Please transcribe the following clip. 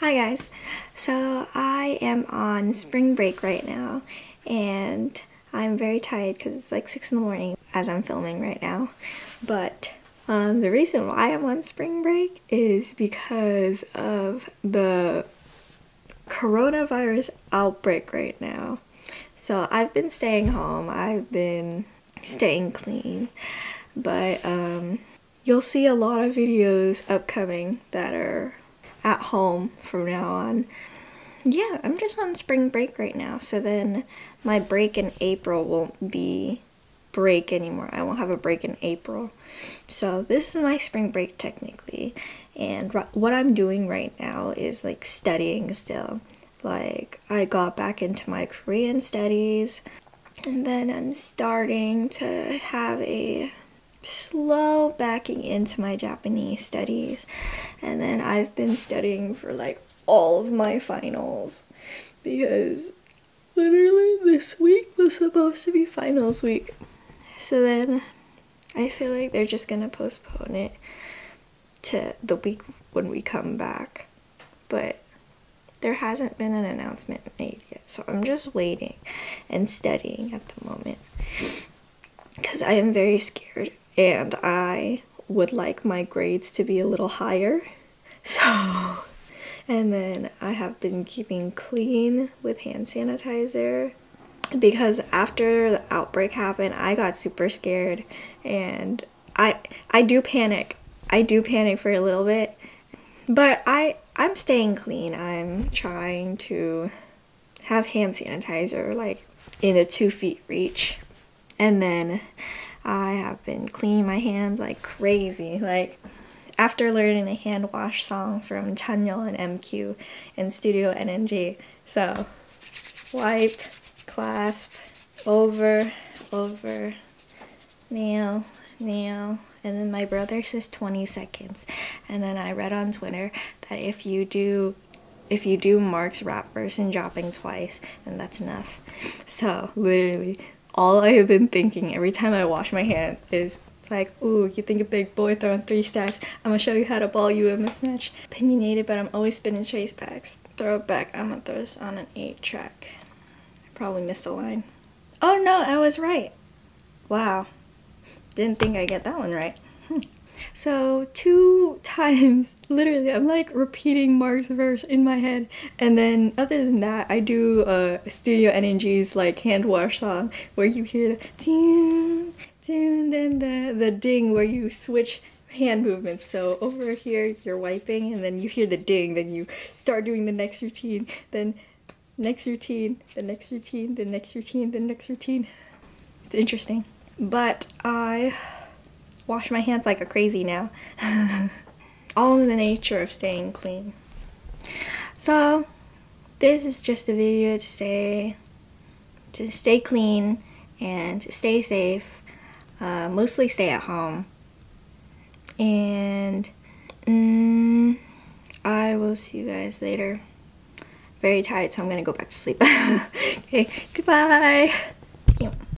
Hi guys. So I am on spring break right now and I'm very tired because it's like 6 in the morning as I'm filming right now. But um, the reason why I'm on spring break is because of the coronavirus outbreak right now. So I've been staying home. I've been staying clean. But um, you'll see a lot of videos upcoming that are at home from now on. Yeah, I'm just on spring break right now. So then my break in April won't be break anymore. I won't have a break in April. So this is my spring break technically. And what I'm doing right now is like studying still. Like I got back into my Korean studies and then I'm starting to have a slow backing into my Japanese studies. And then I've been studying for like all of my finals because literally this week was supposed to be finals week. So then I feel like they're just gonna postpone it to the week when we come back. But there hasn't been an announcement made yet, so I'm just waiting and studying at the moment because I am very scared and I would like my grades to be a little higher. So, and then I have been keeping clean with hand sanitizer because after the outbreak happened, I got super scared and I I do panic. I do panic for a little bit. But I I'm staying clean. I'm trying to have hand sanitizer like in a 2 feet reach. And then I have been cleaning my hands like crazy. Like after learning a hand wash song from Chanyeol and MQ in Studio NNG. So wipe, clasp, over, over, nail, nail. And then my brother says 20 seconds. And then I read on Twitter that if you do if you do Mark's rap verse and dropping twice, then that's enough. So literally all I have been thinking every time I wash my hand is like, ooh, you think a big boy throwing three stacks? I'm gonna show you how to ball you a mismatch. Opinionated, but I'm always spinning chase backs. Throw it back. I'm gonna throw this on an eight track. I probably missed a line. Oh no, I was right. Wow. Didn't think I'd get that one right. Hmm. So two times, literally, I'm like repeating Mark's verse in my head. And then other than that, I do uh, Studio NNG's like hand wash song where you hear the tune, tune, then the, the ding where you switch hand movements. So over here, you're wiping and then you hear the ding, then you start doing the next routine, then next routine, the next routine, the next routine, the next routine. It's interesting. But I wash my hands like a crazy now. All the nature of staying clean. So, this is just a video to say to stay clean and stay safe. Uh, mostly stay at home. And mm, I will see you guys later. Very tired, so I'm gonna go back to sleep. okay, goodbye.